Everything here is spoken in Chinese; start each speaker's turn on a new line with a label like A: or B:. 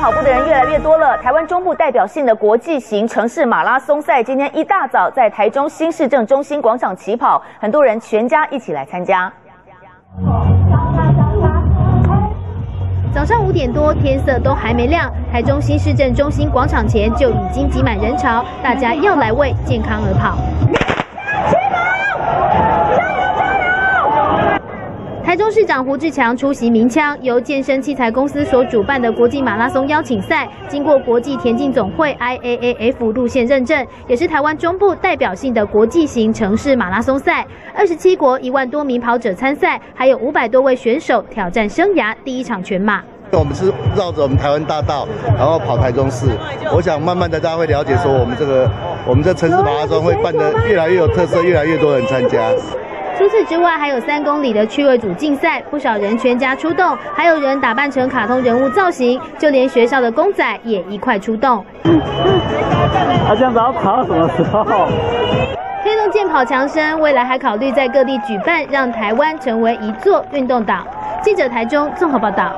A: 跑步的人越来越多了。台湾中部代表性的国际型城市马拉松赛，今天一大早在台中新市政中心广场起跑，很多人全家一起来参加。
B: 早上五点多，天色都还没亮，台中新市政中心广场前就已经挤满人潮，大家要来为健康而跑。台中市长胡志强出席鸣枪，由健身器材公司所主办的国际马拉松邀请赛，经过国际田径总会 IAAF 路线认证，也是台湾中部代表性的国际型城市马拉松赛。二十七国一万多名跑者参赛，还有五百多位选手挑战生涯第一场全马。
C: 我们是绕着我们台湾大道，然后跑台中市。我想慢慢的大家会了解，说我们这个我们这城市马拉松会办得越来越有特色，越来越多人参加。
B: 除此之外，还有三公里的趣味组竞赛，不少人全家出动，还有人打扮成卡通人物造型，就连学校的公仔也一块出动。
D: 他这样子要跑到什么时候？
B: 推动健跑强身，未来还考虑在各地举办，让台湾成为一座运动岛。记者台中综合报道。